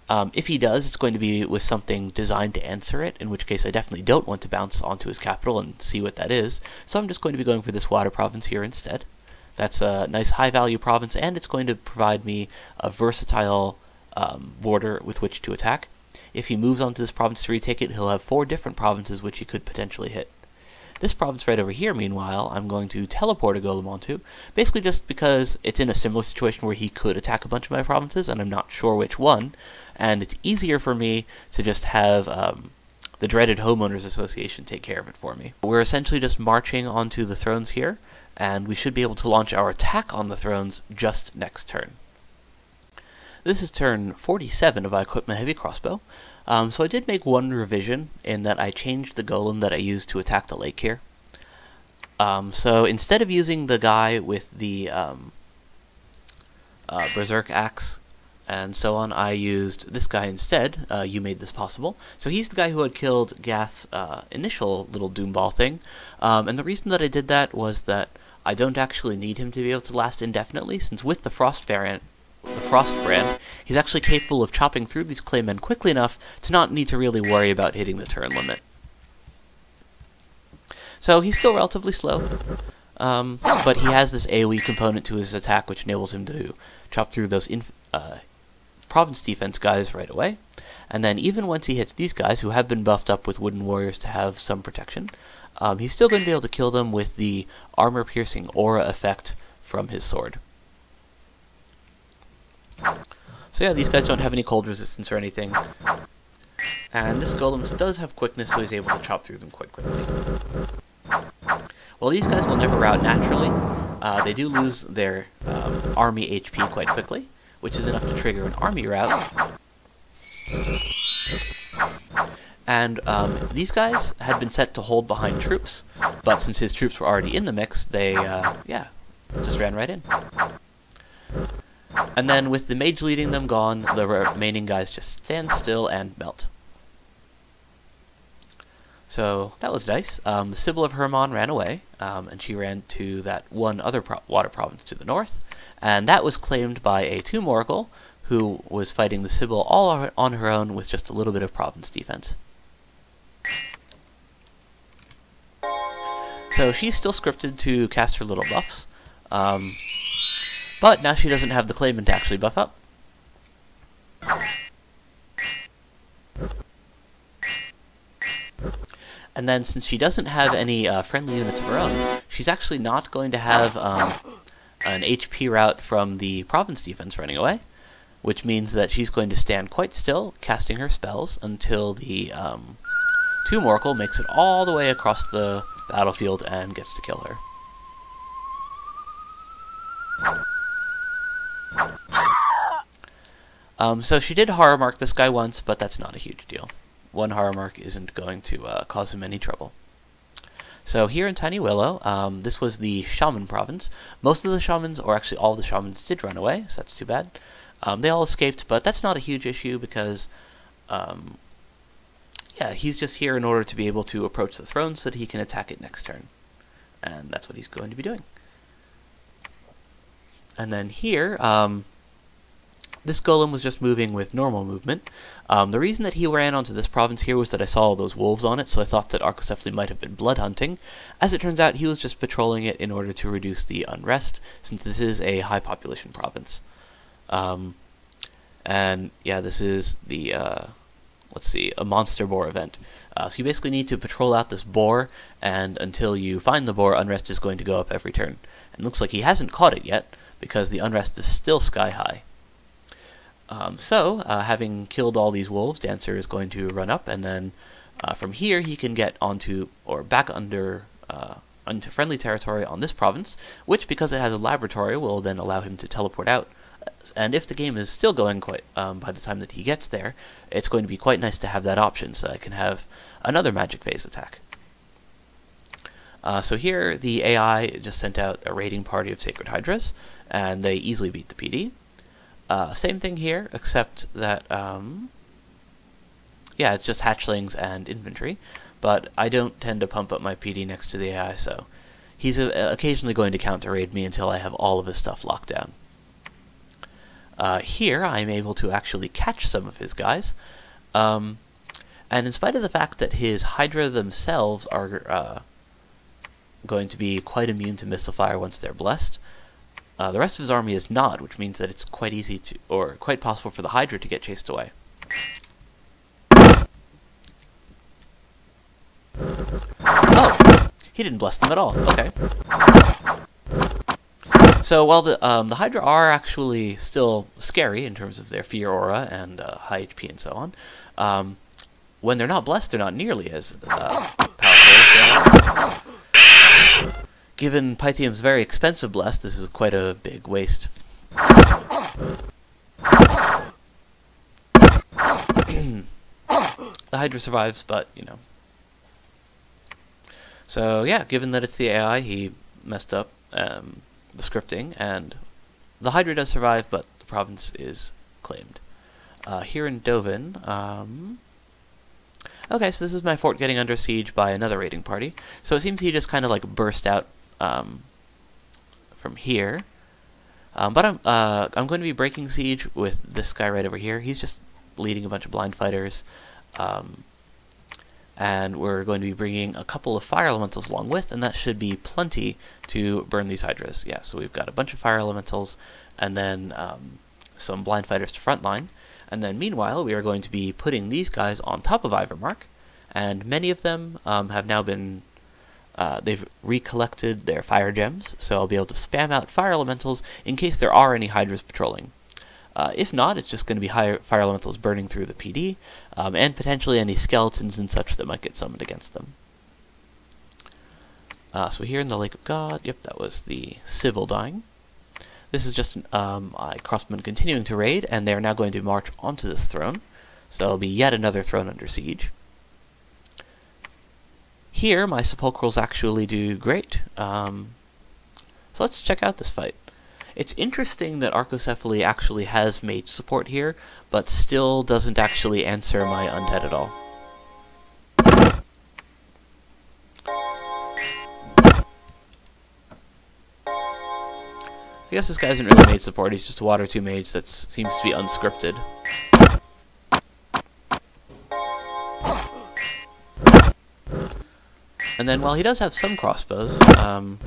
Um, if he does, it's going to be with something designed to answer it, in which case I definitely don't want to bounce onto his capital and see what that is, so I'm just going to be going for this water province here instead. That's a nice high-value province, and it's going to provide me a versatile um, border with which to attack. If he moves onto this province to retake it, he'll have four different provinces which he could potentially hit. This province right over here, meanwhile, I'm going to teleport a golem onto, basically just because it's in a similar situation where he could attack a bunch of my provinces, and I'm not sure which one, and it's easier for me to just have um, the dreaded Homeowners Association take care of it for me. We're essentially just marching onto the thrones here, and we should be able to launch our attack on the thrones just next turn. This is turn 47 of I equip my heavy crossbow. Um, so I did make one revision in that I changed the golem that I used to attack the lake here. Um, so instead of using the guy with the um, uh, berserk axe and so on, I used this guy instead. Uh, you made this possible. So he's the guy who had killed Gath's uh, initial little doomball thing. Um, and the reason that I did that was that I don't actually need him to be able to last indefinitely, since with the frost variant, the Frostbrand, he's actually capable of chopping through these claymen quickly enough to not need to really worry about hitting the turn limit. So he's still relatively slow, um, but he has this AoE component to his attack which enables him to chop through those uh, province defense guys right away. And then even once he hits these guys, who have been buffed up with wooden warriors to have some protection, um, he's still going to be able to kill them with the armor-piercing aura effect from his sword. So yeah, these guys don't have any cold resistance or anything. And this golem does have quickness, so he's able to chop through them quite quickly. Well, these guys will never rout naturally. Uh, they do lose their um, army HP quite quickly, which is enough to trigger an army rout. And um, these guys had been set to hold behind troops, but since his troops were already in the mix, they, uh, yeah, just ran right in. And then with the mage leading them gone, the remaining guys just stand still and melt. So that was nice. Um, the Sibyl of Hermon ran away, um, and she ran to that one other pro water province to the north, and that was claimed by a tomb oracle who was fighting the Sibyl all on her own with just a little bit of province defense. So she's still scripted to cast her little buffs. Um, but now she doesn't have the claimant to actually buff up. And then since she doesn't have any uh, friendly units of her own, she's actually not going to have um, an HP route from the province defense running away, which means that she's going to stand quite still, casting her spells until the um, Tomb Oracle makes it all the way across the battlefield and gets to kill her. Um, so she did horror mark this guy once, but that's not a huge deal. One horror mark isn't going to uh, cause him any trouble. So here in Tiny Willow, um, this was the Shaman province. Most of the Shamans, or actually all the Shamans, did run away, so that's too bad. Um, they all escaped, but that's not a huge issue because, um, yeah, he's just here in order to be able to approach the throne so that he can attack it next turn. And that's what he's going to be doing. And then here, um, this golem was just moving with normal movement. Um, the reason that he ran onto this province here was that I saw all those wolves on it, so I thought that Arcoscephale might have been blood hunting. As it turns out, he was just patrolling it in order to reduce the unrest, since this is a high population province. Um, and yeah, this is the uh, let's see, a monster boar event. Uh, so you basically need to patrol out this boar, and until you find the boar, unrest is going to go up every turn. And looks like he hasn't caught it yet, because the unrest is still sky high. Um, so, uh, having killed all these wolves, Dancer is going to run up, and then uh, from here he can get onto, or back under, uh, into friendly territory on this province, which, because it has a laboratory, will then allow him to teleport out. And if the game is still going quite um, by the time that he gets there, it's going to be quite nice to have that option, so I can have another magic phase attack. Uh, so here, the AI just sent out a raiding party of Sacred Hydras, and they easily beat the PD. Uh, same thing here, except that, um, yeah, it's just hatchlings and infantry, but I don't tend to pump up my PD next to the AI, so he's uh, occasionally going to counter-raid me until I have all of his stuff locked down. Uh, here, I'm able to actually catch some of his guys, um, and in spite of the fact that his Hydra themselves are uh, going to be quite immune to missile fire once they're blessed, uh, the rest of his army is not, which means that it's quite easy to, or quite possible for the Hydra to get chased away. Oh, he didn't bless them at all. Okay. So while the um, the Hydra are actually still scary in terms of their fear aura and uh, high HP and so on, um, when they're not blessed, they're not nearly as uh, powerful given Pythium's very expensive blast, this is quite a big waste. the Hydra survives, but, you know. So, yeah, given that it's the AI, he messed up um, the scripting, and the Hydra does survive, but the province is claimed. Uh, here in Dovin, um, Okay, so this is my fort getting under siege by another raiding party. So it seems he just kind of like burst out um, from here. Um, but I'm, uh, I'm going to be breaking siege with this guy right over here. He's just leading a bunch of blind fighters. Um, and we're going to be bringing a couple of fire elementals along with, and that should be plenty to burn these hydras. Yeah, so we've got a bunch of fire elementals, and then um, some blind fighters to frontline. And then meanwhile, we are going to be putting these guys on top of Ivermark, and many of them um, have now been uh, they've recollected their fire gems, so I'll be able to spam out fire elementals in case there are any hydras patrolling. Uh, if not, it's just going to be fire elementals burning through the PD, um, and potentially any skeletons and such that might get summoned against them. Uh, so here in the Lake of God, yep, that was the Sibyl dying. This is just um, a crossman continuing to raid, and they are now going to march onto this throne. So there'll be yet another throne under siege. Here, my sepulchrals actually do great. Um, so let's check out this fight. It's interesting that Arcoscephale actually has mage support here, but still doesn't actually answer my undead at all. I guess this guy isn't really mage support, he's just a Water 2 mage that seems to be unscripted. And then while he does have some crossbows, um,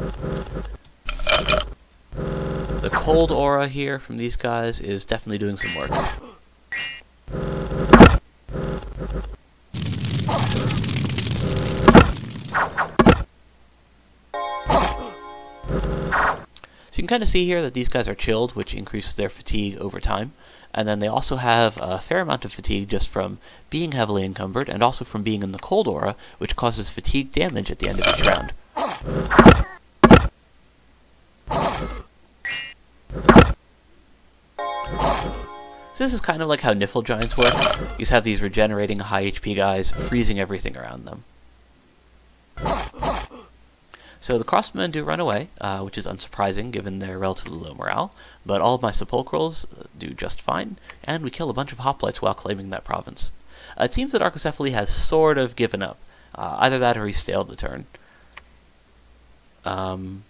the cold aura here from these guys is definitely doing some work. Can kind of see here that these guys are chilled, which increases their fatigue over time. And then they also have a fair amount of fatigue just from being heavily encumbered, and also from being in the cold aura, which causes fatigue damage at the end of each round. So this is kind of like how Niefel Giants work. You just have these regenerating high HP guys freezing everything around them. So the crossbowmen do run away, uh, which is unsurprising given their relatively low morale, but all of my sepulchrals uh, do just fine, and we kill a bunch of hoplites while claiming that province. Uh, it seems that Arcoscephale has sort of given up. Uh, either that or he stalled the turn. Um,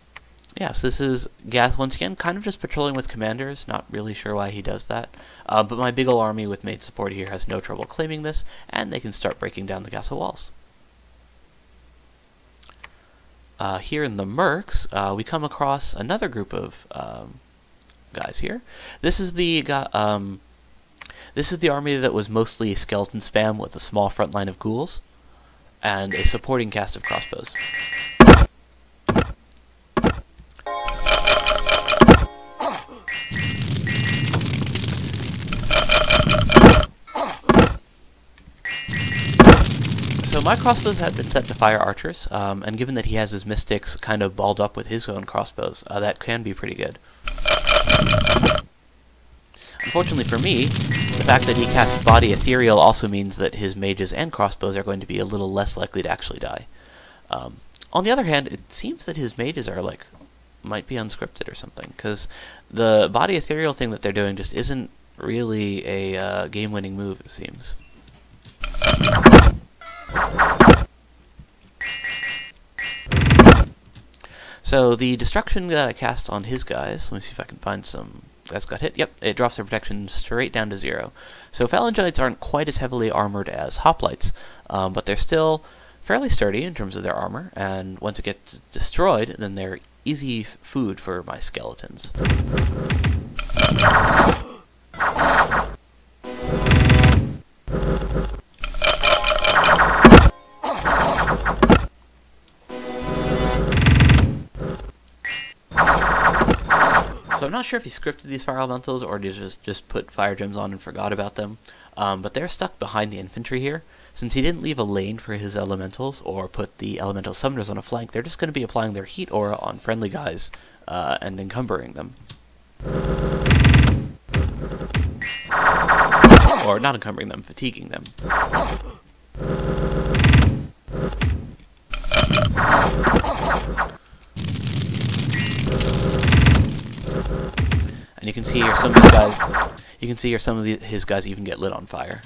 yeah, so this is Gath once again, kind of just patrolling with commanders, not really sure why he does that. Uh, but my big ol' army with mage support here has no trouble claiming this, and they can start breaking down the castle walls. Uh, here in the Mercs, uh, we come across another group of um, guys here. This is the um, This is the army that was mostly skeleton spam with a small front line of ghouls, and a supporting cast of crossbows. So my crossbows had been set to fire archers, um, and given that he has his mystics kind of balled up with his own crossbows, uh, that can be pretty good. Unfortunately for me, the fact that he casts Body Ethereal also means that his mages and crossbows are going to be a little less likely to actually die. Um, on the other hand, it seems that his mages are, like, might be unscripted or something, because the Body Ethereal thing that they're doing just isn't really a uh, game-winning move, it seems. So the destruction that I cast on his guys, let me see if I can find some that's got hit. Yep, it drops their protection straight down to zero. So phalangites aren't quite as heavily armored as hoplites, um, but they're still fairly sturdy in terms of their armor, and once it gets destroyed, then they're easy food for my skeletons. So I'm not sure if he scripted these fire elementals or he just, just put fire gems on and forgot about them. Um, but they're stuck behind the infantry here. Since he didn't leave a lane for his elementals or put the elemental summoners on a flank, they're just going to be applying their heat aura on friendly guys uh, and encumbering them. Or not encumbering them, fatiguing them. And you can see here some of these guys, you can see here some of the, his guys even get lit on fire.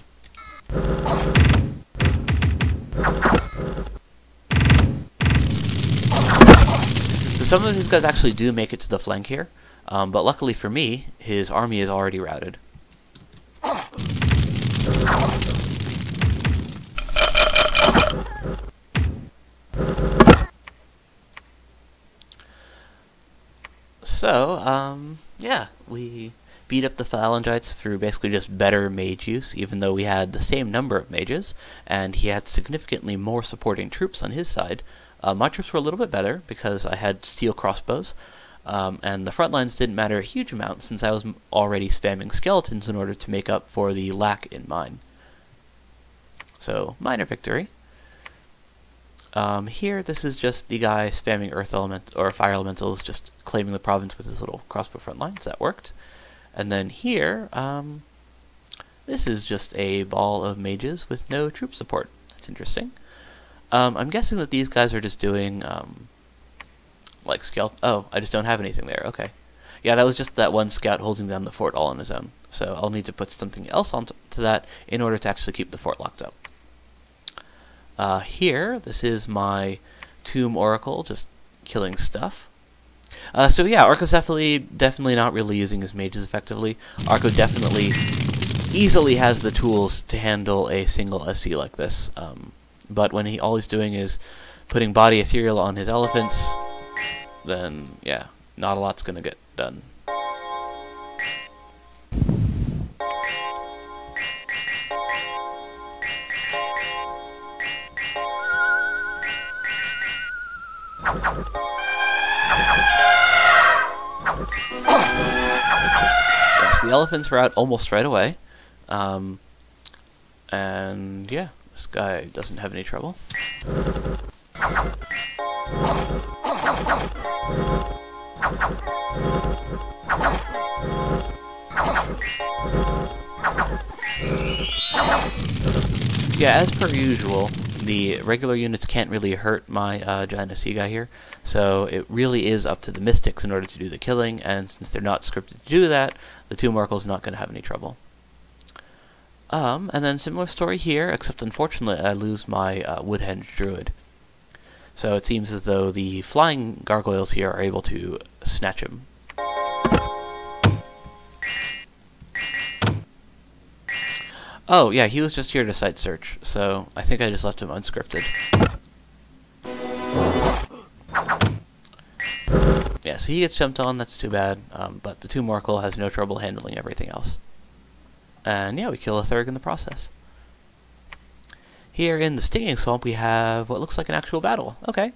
So some of his guys actually do make it to the flank here, um, but luckily for me, his army is already routed. So, um, yeah, we beat up the Phalangites through basically just better mage use, even though we had the same number of mages, and he had significantly more supporting troops on his side. Uh, my troops were a little bit better because I had steel crossbows, um, and the front lines didn't matter a huge amount since I was already spamming skeletons in order to make up for the lack in mine. So, minor victory. Um, here, this is just the guy spamming earth element or fire elementals, just claiming the province with his little crossbow front lines. That worked. And then here, um, this is just a ball of mages with no troop support. That's interesting. Um, I'm guessing that these guys are just doing, um, like, scout. Oh, I just don't have anything there. Okay. Yeah, that was just that one scout holding down the fort all on his own. So I'll need to put something else onto that in order to actually keep the fort locked up. Uh, here, this is my Tomb Oracle, just killing stuff. Uh, so yeah, Arcoscephale definitely not really using his mages effectively. Arco definitely easily has the tools to handle a single SC like this. Um, but when he all he's doing is putting body ethereal on his elephants, then yeah, not a lot's gonna get done. Yes, the elephants were out almost right away. Um, and yeah, this guy doesn't have any trouble. yeah, as per usual, the regular units can't really hurt my uh, Giant SC guy here, so it really is up to the Mystics in order to do the killing, and since they're not scripted to do that, the Tomb Oracle's not going to have any trouble. Um, and then similar story here, except unfortunately I lose my uh, Woodhenge Druid. So it seems as though the flying gargoyles here are able to snatch him. Oh, yeah, he was just here to site search, so I think I just left him unscripted. Yeah, so he gets jumped on, that's too bad, um, but the Tomb Oracle has no trouble handling everything else. And yeah, we kill a Thurg in the process. Here in the Stinging Swamp, we have what looks like an actual battle. Okay.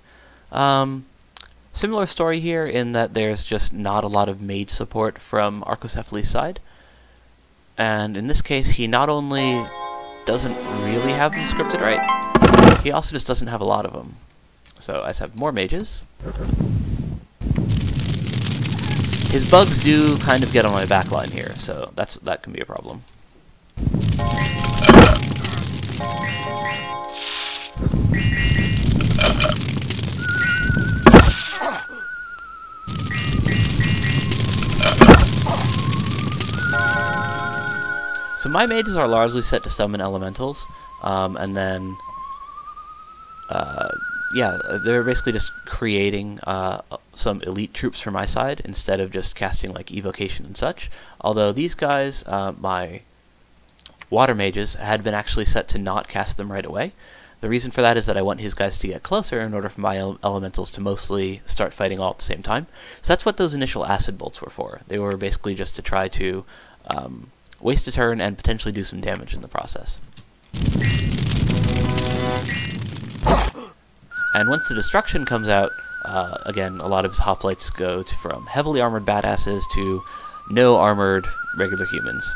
Um, similar story here in that there's just not a lot of mage support from Arcoscephale's side. And in this case, he not only doesn't really have them scripted right, he also just doesn't have a lot of them. So I have more mages. His bugs do kind of get on my backline here, so that's that can be a problem. So my mages are largely set to summon elementals, um, and then, uh, yeah, they're basically just creating uh, some elite troops for my side instead of just casting like evocation and such. Although these guys, uh, my water mages, had been actually set to not cast them right away. The reason for that is that I want his guys to get closer in order for my elementals to mostly start fighting all at the same time. So that's what those initial acid bolts were for. They were basically just to try to um, waste a turn, and potentially do some damage in the process. And once the destruction comes out, uh, again, a lot of his hoplites go from heavily armored badasses to no armored regular humans.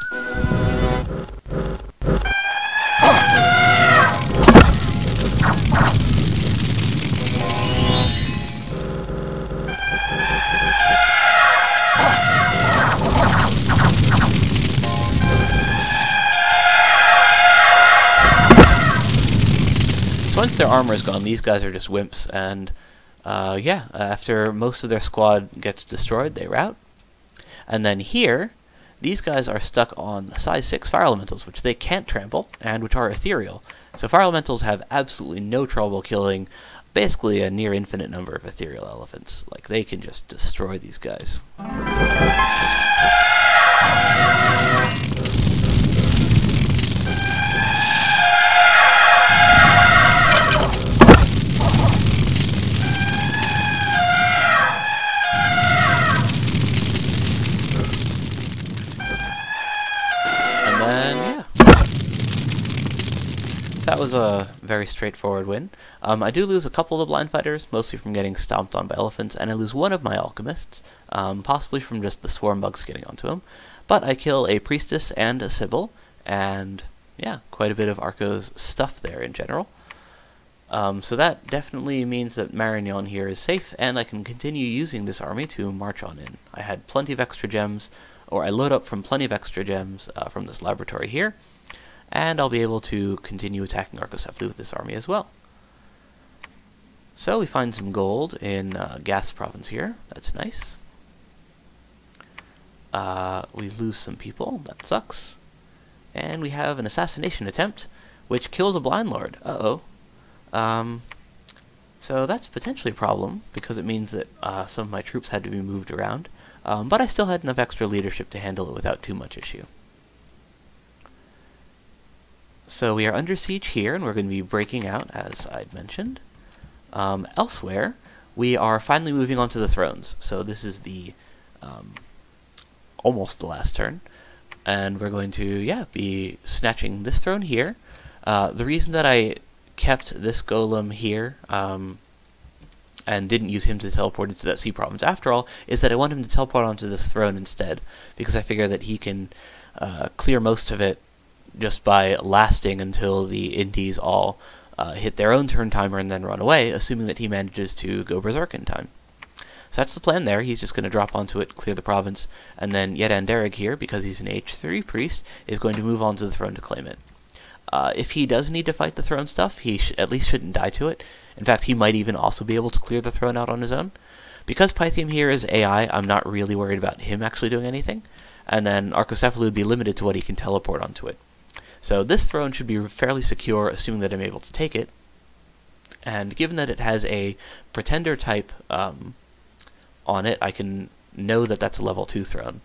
Their armor is gone, these guys are just wimps, and uh, yeah, after most of their squad gets destroyed, they rout. And then here, these guys are stuck on size 6 fire elementals, which they can't trample, and which are ethereal. So fire elementals have absolutely no trouble killing basically a near infinite number of ethereal elephants. Like, they can just destroy these guys. That was a very straightforward win. Um, I do lose a couple of the blind fighters, mostly from getting stomped on by elephants, and I lose one of my alchemists, um, possibly from just the swarm bugs getting onto him. But I kill a priestess and a sibyl, and yeah, quite a bit of Arco's stuff there in general. Um, so that definitely means that Marignon here is safe, and I can continue using this army to march on in. I had plenty of extra gems, or I load up from plenty of extra gems uh, from this laboratory here, and I'll be able to continue attacking Arcoscephale with this army as well. So we find some gold in uh, province here. That's nice. Uh, we lose some people. That sucks. And we have an assassination attempt, which kills a Blind Lord. Uh-oh. Um, so that's potentially a problem, because it means that uh, some of my troops had to be moved around. Um, but I still had enough extra leadership to handle it without too much issue. So we are under siege here, and we're going to be breaking out, as I'd mentioned. Um, elsewhere, we are finally moving on to the thrones. So this is the um, almost the last turn, and we're going to yeah be snatching this throne here. Uh, the reason that I kept this golem here um, and didn't use him to teleport into that sea province after all is that I want him to teleport onto this throne instead because I figure that he can uh, clear most of it just by lasting until the Indies all uh, hit their own turn timer and then run away, assuming that he manages to go berserk in time. So that's the plan there. He's just going to drop onto it, clear the province, and then Yedanderrig here, because he's an H3 priest, is going to move on to the throne to claim it. Uh, if he does need to fight the throne stuff, he at least shouldn't die to it. In fact, he might even also be able to clear the throne out on his own. Because Pythium here is AI, I'm not really worried about him actually doing anything. And then Arcoscephale would be limited to what he can teleport onto it. So this throne should be fairly secure, assuming that I'm able to take it. And given that it has a pretender type um, on it, I can know that that's a level 2 throne.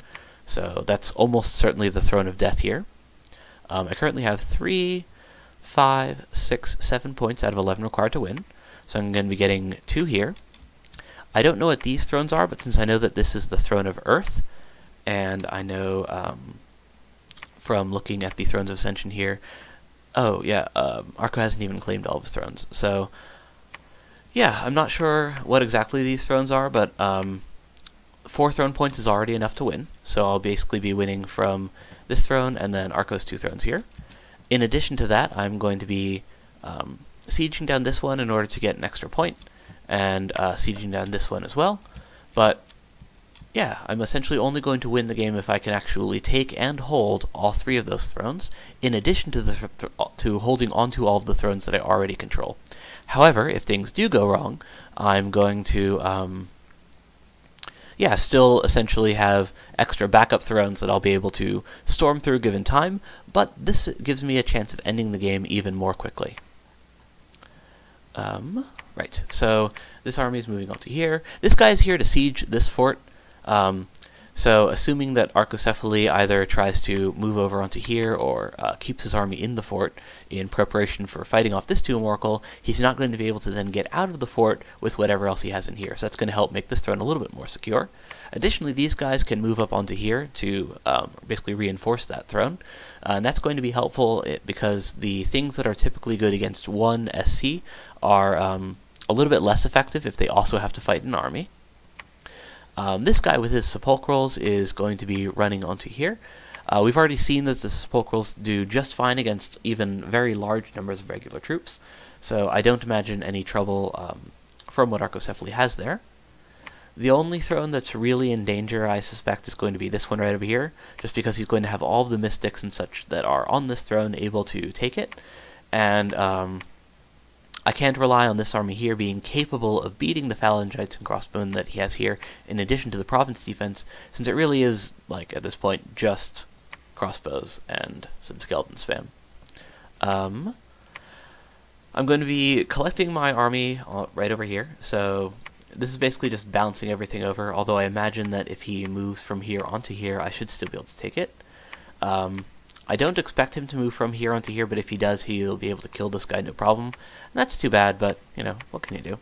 So that's almost certainly the throne of death here. Um, I currently have 3, 5, 6, 7 points out of 11 required to win. So I'm going to be getting 2 here. I don't know what these thrones are, but since I know that this is the throne of Earth, and I know um, from looking at the Thrones of Ascension here. Oh, yeah, um, Arco hasn't even claimed all of his thrones. So, yeah, I'm not sure what exactly these thrones are, but um, four throne points is already enough to win. So I'll basically be winning from this throne and then Arco's two thrones here. In addition to that, I'm going to be um, sieging down this one in order to get an extra point, and uh, sieging down this one as well. But yeah, I'm essentially only going to win the game if I can actually take and hold all three of those thrones, in addition to the th to holding onto all of the thrones that I already control. However, if things do go wrong, I'm going to um, yeah, still essentially have extra backup thrones that I'll be able to storm through given time, but this gives me a chance of ending the game even more quickly. Um, right, so this army is moving on to here. This guy is here to siege this fort. Um, so assuming that Arcoscephale either tries to move over onto here or uh, keeps his army in the fort in preparation for fighting off this Tomb Oracle, he's not going to be able to then get out of the fort with whatever else he has in here. So that's going to help make this throne a little bit more secure. Additionally, these guys can move up onto here to um, basically reinforce that throne. Uh, and that's going to be helpful eh, because the things that are typically good against one SC are um, a little bit less effective if they also have to fight an army. Um, this guy with his sepulchrals is going to be running onto here. Uh, we've already seen that the sepulchrals do just fine against even very large numbers of regular troops, so I don't imagine any trouble um, from what Arcoscephale has there. The only throne that's really in danger, I suspect, is going to be this one right over here, just because he's going to have all of the mystics and such that are on this throne able to take it, and um, I can't rely on this army here being capable of beating the phalangites and crossbowmen that he has here, in addition to the province defense, since it really is, like, at this point, just crossbows and some skeleton spam. Um, I'm going to be collecting my army uh, right over here, so this is basically just bouncing everything over, although I imagine that if he moves from here onto here, I should still be able to take it. Um, I don't expect him to move from here onto here, but if he does, he'll be able to kill this guy no problem. And that's too bad, but, you know, what can you do?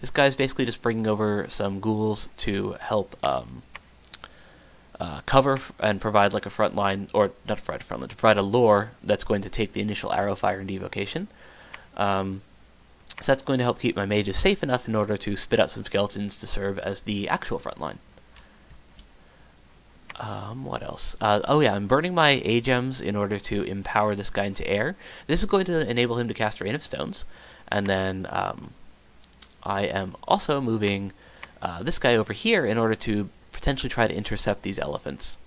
This guy's basically just bringing over some ghouls to help um, uh, cover and provide like a front line, or not provide a front line, to provide a lure that's going to take the initial arrow fire and evocation. Um, so that's going to help keep my mages safe enough in order to spit out some skeletons to serve as the actual front line. Um, what else? Uh, oh yeah, I'm burning my A gems in order to empower this guy into air. This is going to enable him to cast Rain of Stones. And then um, I am also moving uh, this guy over here in order to potentially try to intercept these elephants.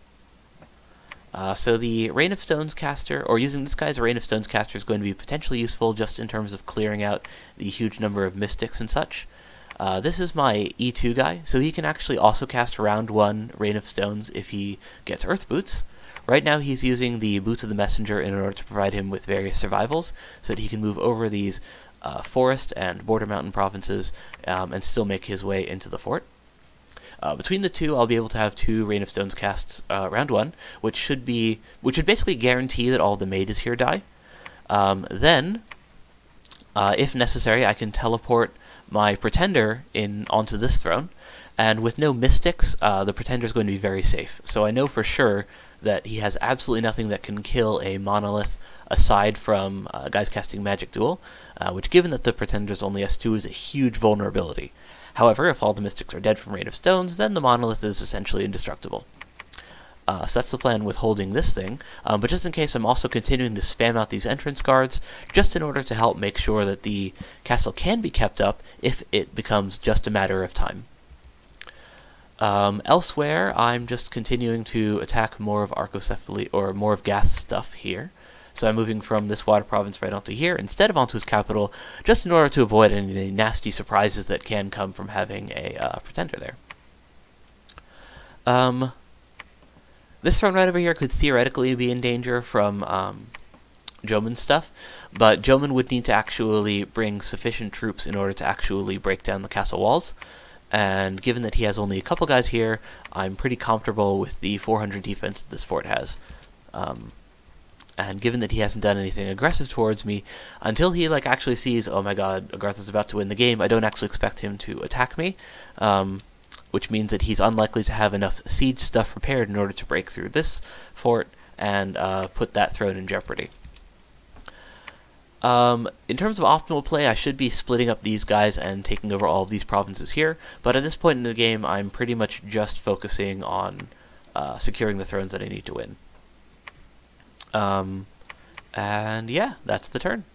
Uh, so the Rain of Stones caster, or using this guy as a Rain of Stones caster is going to be potentially useful just in terms of clearing out the huge number of mystics and such. Uh, this is my E2 guy, so he can actually also cast round 1 Rain of Stones if he gets Earth Boots. Right now he's using the Boots of the Messenger in order to provide him with various survivals, so that he can move over these uh, forest and border mountain provinces um, and still make his way into the fort. Uh, between the two, I'll be able to have two Rain of Stones casts uh, round one, which should be, which would basically guarantee that all the mages here die. Um, then, uh, if necessary, I can teleport my pretender in onto this throne, and with no mystics, uh, the pretender is going to be very safe. So I know for sure that he has absolutely nothing that can kill a monolith aside from uh, guys casting magic duel, uh, which given that the pretender is only S2 is a huge vulnerability. However, if all the mystics are dead from Rain of Stones, then the monolith is essentially indestructible. Uh, so that's the plan with holding this thing, um, but just in case I'm also continuing to spam out these entrance guards, just in order to help make sure that the castle can be kept up if it becomes just a matter of time. Um, elsewhere, I'm just continuing to attack more of Arcoscephale, or more of Gath's stuff here. So I'm moving from this water province right onto here, instead of onto his capital, just in order to avoid any nasty surprises that can come from having a uh, pretender there. Um, this throne right over here could theoretically be in danger from um, Jomon's stuff, but Jomon would need to actually bring sufficient troops in order to actually break down the castle walls. And given that he has only a couple guys here, I'm pretty comfortable with the 400 defense that this fort has. Um, and given that he hasn't done anything aggressive towards me, until he like actually sees, oh my god, Agartha is about to win the game, I don't actually expect him to attack me. Um, which means that he's unlikely to have enough siege stuff prepared in order to break through this fort, and uh, put that throne in jeopardy. Um, in terms of optimal play, I should be splitting up these guys and taking over all of these provinces here, but at this point in the game, I'm pretty much just focusing on uh, securing the thrones that I need to win. Um, and yeah, that's the turn.